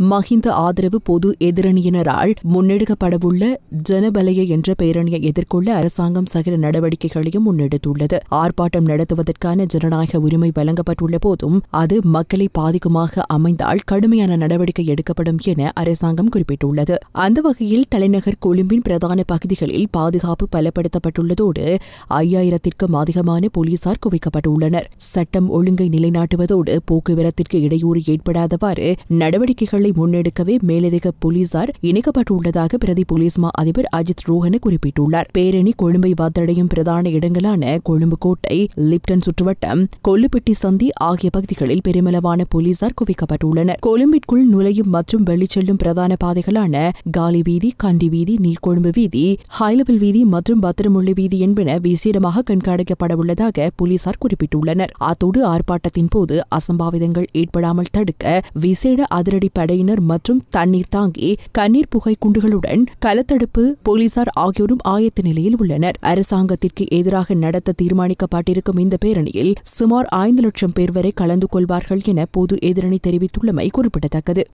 மஹிந்த ஆதரவு பொது எதிரணியினரால் முன்னெடுக்கப்படவுள்ள ஜனபலய என்ற பேரணியை எதிர்கொள்ள அரசாங்கம் சகல நடவடிக்கைகளையும் முன்னெடுத்துள்ளது. ஆர்ப்பாட்டம் நடத்துவதற்கான ஜனநாயக உரிமை வழங்கப்பட்டுள்ள போதும் அது மக்களை பாதிக்குமாக அமைந்தால் கடுமையான நடவடிக்கை எடுக்கப்படும் என அரசாங்கம் குறிப்பிட்டுள்ளது. அந்த வகையில் தலைநகர் கொழும்பின் பிரதான பகுதிகளில் பாதுகாப்பு பலப்படுத்தப்பட்டுள்ளதோடு ஐயாயிரத்திற்கும் அதிகமான போலீசார் குவிக்கப்பட்டுள்ளனர். சட்டம் ஒழுங்கை நிலைநாட்டுவதோடு போக்குவரத்திற்கு இடையூறு ஏற்படாதவாறு நடவடிக்கைகளை முன்னெடுக்கவே மேலதிக போலீசார் இணைக்கப்பட்டுள்ளதாக பிரதி போலீஸ் மா அதிபர் அஜித் ரோஹன குறிப்பிட்டுள்ளார். பேரணி கொழும்பை வந்தடையும் பிரதான இடங்களான கொழும்பு கோட்டை லிப்டன் சுற்றுவட்டம் கொல்லுப்பட்டி சந்தி ஆகிய பகுதிகளில் பெருமளவான போலீசார் குவிக்கப்பட்டுள்ளனர். கொழும்பிற்குள் நுழையும் மற்றும் வெளிச்செல்லும் பிரதான பாதைகளான காலி வீதி கண்டி வீதி நீர்கொழும்பு வீதி ஹைலவில் வீதி மற்றும் பத்திரமுள்ளி வீதி என்பன விசேடமாக கண்காணிக்கப்படவுள்ளதாக போலீசார் குறிப்பிட்டுள்ளனர். அத்தோடு ஆர்ப்பாட்டத்தின் போது அசம்பாவிதங்கள் ஏற்படாமல் தடுக்க விசேட அதிரடி படையினர் மற்றும் தண்ணீர் தாங்கி கண்ணீர் புகை குண்டுகளுடன் களத்தடுப்பு போலீசார் ஆகியோரும் ஆயத்த நிலையில் உள்ளனர். அரசாங்கத்திற்கு எதிராக நடத்த தீர்மானிக்கப்பட்டிருக்கும் இந்த பேரணியில் சுமார் ஐந்து லட்சம் பேர் வரை கலந்து கொள்வார்கள் என பொது எதிரணி தெரிவித்துள்ளமை குறிப்பிடத்தக்கது.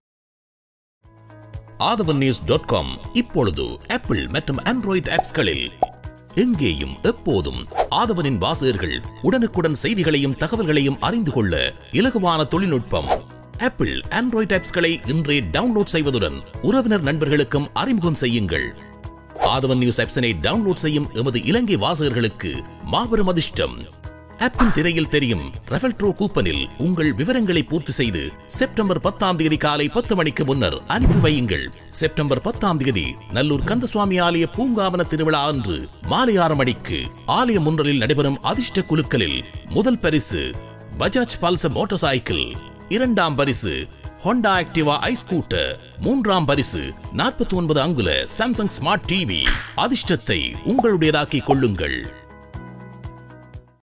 Athavan news dot com. இப்பொழுது ஆப்பிள் மற்றும் ஆண்ட்ராய்டு ஆப்ஸ்களில் எங்கேயும் எப்போதும் ஆதவனின் வாசகர்கள் உடனுக்குடன் செய்திகளையும் தகவல்களையும் அறிந்து கொள்ள இலகுவான தொழில்நுட்பம் ஆப்பிள் ஆண்ட்ராய்ட் ஆப்ஸ்களை இன்றே டவுன்லோட் செய்வதுடன் உறவினர் நண்பர்களுக்கும் அறிமுகம் செய்யுங்கள். ஆதவன் நியூஸ் ஆப்ஸினை டவுன்லோட் செய்யும் எமது இலங்கை வாசகர்களுக்கு மாபெரும் அதிர்ஷ்டம். ஆப்பின் திரையில் தெரியும் ரெஃபல் ட்ரோ கூப்பனில் உங்கள் விவரங்களை பூர்த்தி செய்து செப்டம்பர் பத்தாம் தேதி காலை பத்து மணிக்கு முன்னர் அனுப்பி வையுங்கள். செப்டம்பர் பத்தாம் தேதி நல்லூர் கந்தசுவாமி ஆலய பூங்காவன திருவிழா அன்று மாலை ஆறு மணிக்கு ஆலய முன்றலில் நடைபெறும் அதிர்ஷ்ட குழுக்களில் முதல் பரிசு பஜாஜ் பல்சர் மோட்டார் சைக்கிள். இரண்டாம் பரிசு ஹோண்டா ஆக்டிவா ஐ ஸ்கூட்டர் மூன்றாம் பரிசு நாற்பத்தி ஒன்பது அங்குல சாம்சங் ஸ்மார்ட் டிவி அதிர்ஷ்டத்தை உங்களுடையதாக்கிக் கொள்ளுங்கள்.